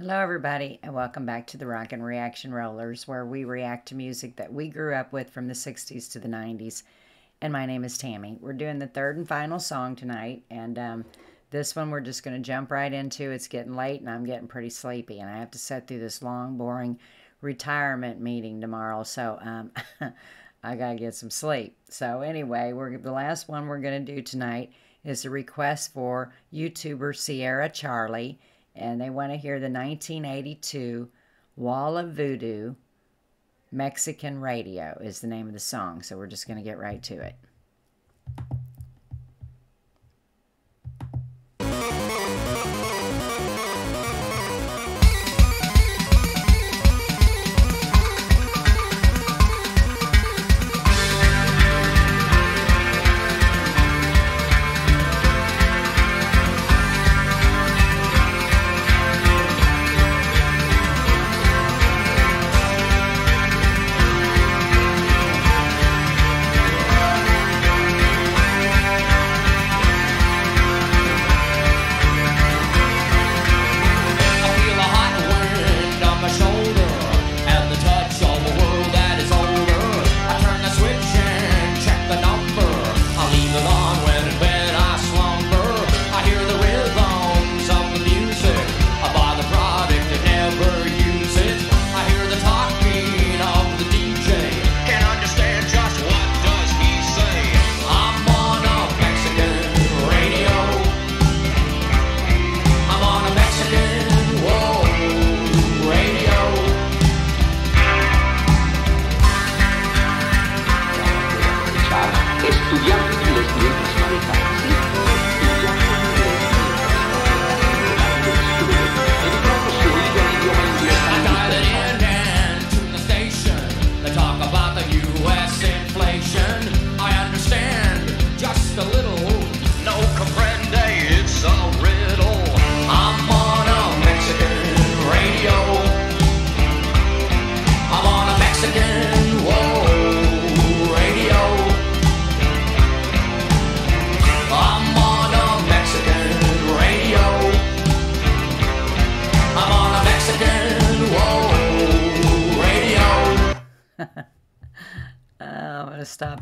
Hello, everybody, and welcome back to the Rockin Reaction Rollers, where we react to music that we grew up with from the 60s to the 90s. And my name is Tammy. We're doing the third and final song tonight, and um, this one we're just going to jump right into. It's getting late, and I'm getting pretty sleepy, and I have to sit through this long, boring retirement meeting tomorrow, so um, I got to get some sleep. So, anyway, we're the last one we're going to do tonight is a request for YouTuber Sierra Charlie and they want to hear the 1982 Wall of Voodoo Mexican Radio is the name of the song. So we're just going to get right to it.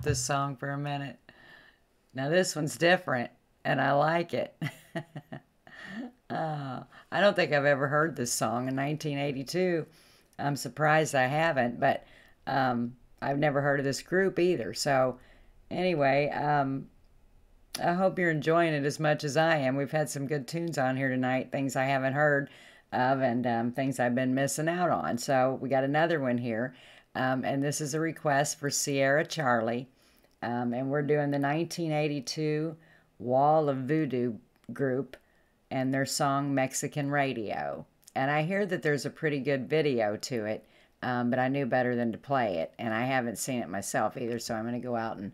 This song for a minute. Now, this one's different, and I like it. uh, I don't think I've ever heard this song in 1982. I'm surprised I haven't, but um, I've never heard of this group either. So, anyway, um, I hope you're enjoying it as much as I am. We've had some good tunes on here tonight, things I haven't heard of, and um, things I've been missing out on. So, we got another one here. Um, and this is a request for Sierra Charlie. Um, and we're doing the 1982 Wall of Voodoo group and their song Mexican Radio. And I hear that there's a pretty good video to it, um, but I knew better than to play it. And I haven't seen it myself either, so I'm going to go out and,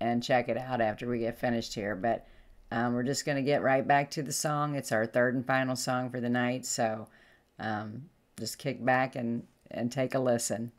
and check it out after we get finished here. But um, we're just going to get right back to the song. It's our third and final song for the night, so um, just kick back and, and take a listen.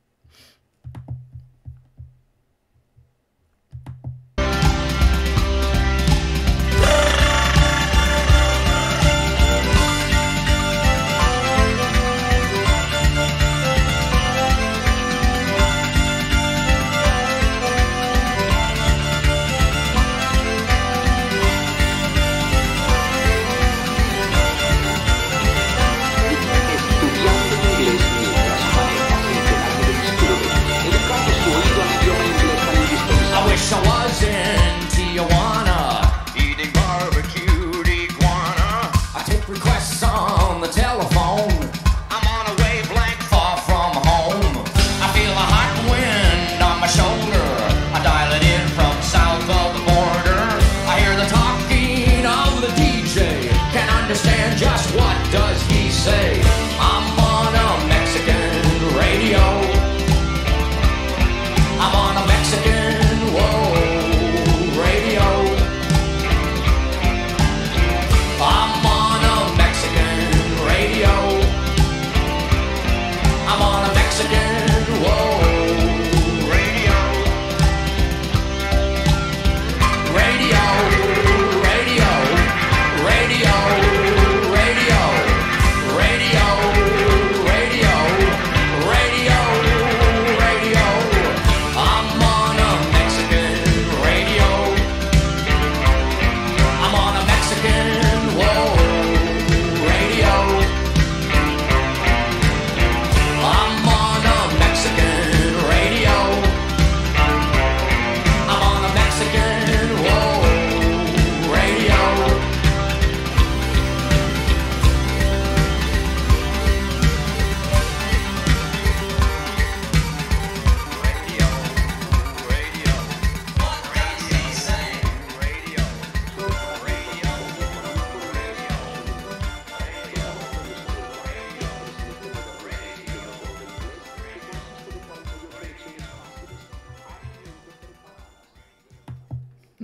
I'm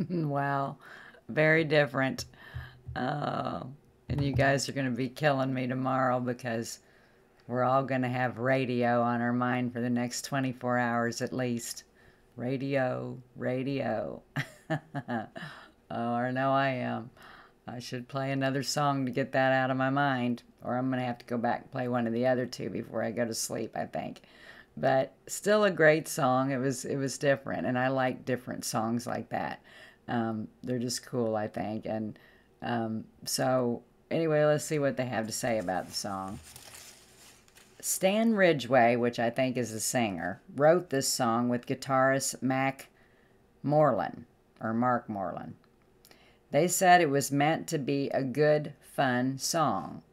wow, very different. Uh, and you guys are going to be killing me tomorrow because we're all going to have radio on our mind for the next 24 hours at least. Radio, radio. oh, I know I am. I should play another song to get that out of my mind, or I'm going to have to go back and play one of the other two before I go to sleep, I think. But still a great song. It was it was different, and I like different songs like that. Um, they're just cool, I think. And um, so, anyway, let's see what they have to say about the song. Stan Ridgway, which I think is the singer, wrote this song with guitarist Mac Moreland, or Marc Moreland. They said it was meant to be a good, fun song.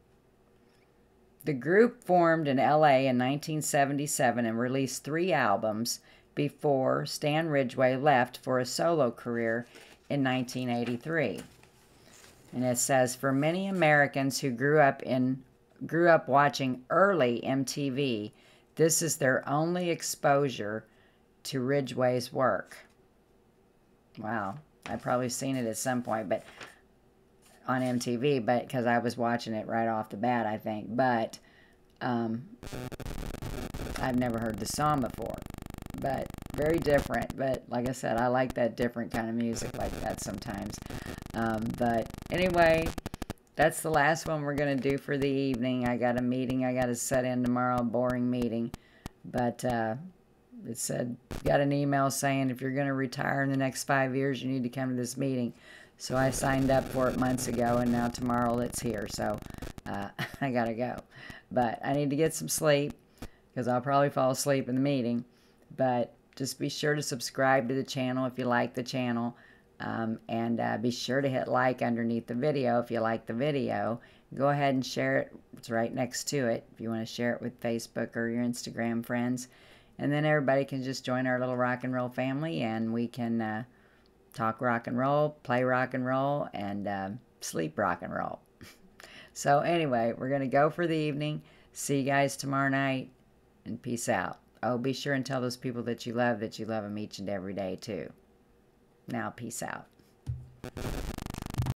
The group formed in LA in 1977 and released three albums before Stan Ridgway left for a solo career in 1983. And it says for many Americans who grew up in grew up watching early MTV, this is their only exposure to Ridgway's work. Wow. I've probably seen it at some point, but on MTV, but because I was watching it right off the bat, I think. But um, I've never heard the song before, but very different. But like I said, I like that different kind of music like that sometimes. Um, but anyway, that's the last one we're gonna do for the evening. I got a meeting I got to set in tomorrow, boring meeting, but. Uh, it said, got an email saying if you're going to retire in the next five years, you need to come to this meeting. So I signed up for it months ago, and now tomorrow it's here. So uh, I got to go. But I need to get some sleep because I'll probably fall asleep in the meeting. But just be sure to subscribe to the channel if you like the channel. Um, and uh, be sure to hit like underneath the video if you like the video. Go ahead and share it. It's right next to it if you want to share it with Facebook or your Instagram friends and then everybody can just join our little rock and roll family and we can uh, talk rock and roll, play rock and roll, and uh, sleep rock and roll. so, anyway, we're going to go for the evening. See you guys tomorrow night and peace out. Oh, be sure and tell those people that you love that you love them each and every day, too. Now, peace out.